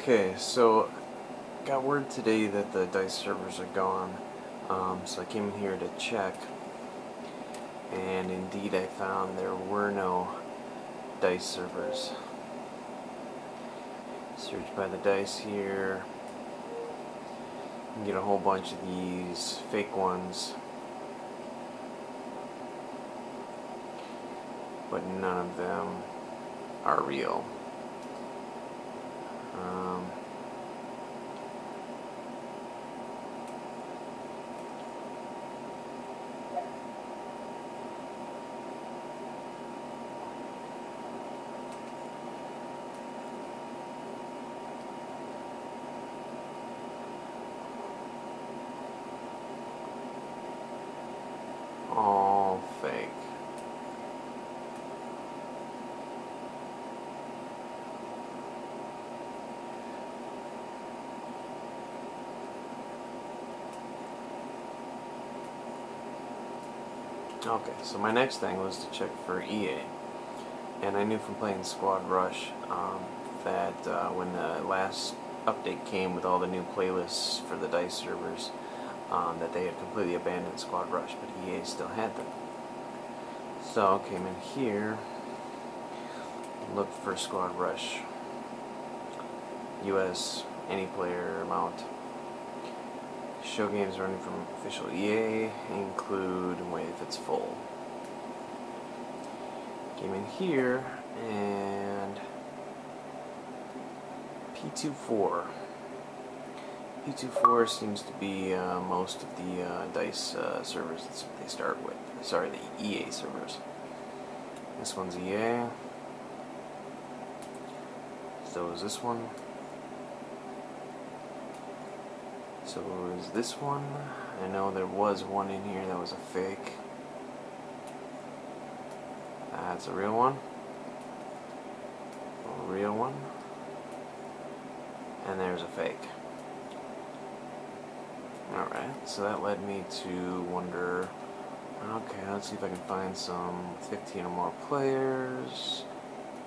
Okay, so got word today that the dice servers are gone, um, so I came in here to check, and indeed I found there were no dice servers. Search by the dice here, get a whole bunch of these fake ones, but none of them are real. Um, all fake. Okay, so my next thing was to check for EA. And I knew from playing Squad Rush um, that uh, when the last update came with all the new playlists for the DICE servers, um, that they had completely abandoned Squad Rush, but EA still had them. So I came in here, looked for Squad Rush, US, any player amount. Show games running from official EA include wait if it's full. Came in here and P24. P24 seems to be uh, most of the uh, DICE uh, servers they start with. Sorry, the EA servers. This one's EA. So is this one. So is this one. I know there was one in here that was a fake. That's a real one. A real one. And there's a fake. Alright, so that led me to wonder, okay, let's see if I can find some 15 or more players.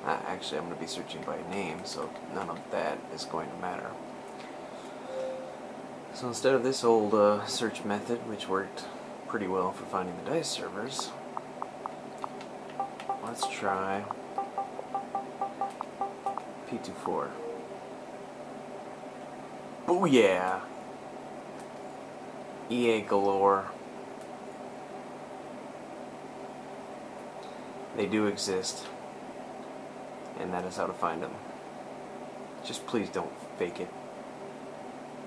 Uh, actually, I'm going to be searching by name, so none of that is going to matter. So instead of this old uh, search method, which worked pretty well for finding the DICE servers, let's try P24. Booyah! EA galore. They do exist, and that is how to find them. Just please don't fake it.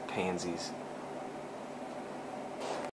Pansies.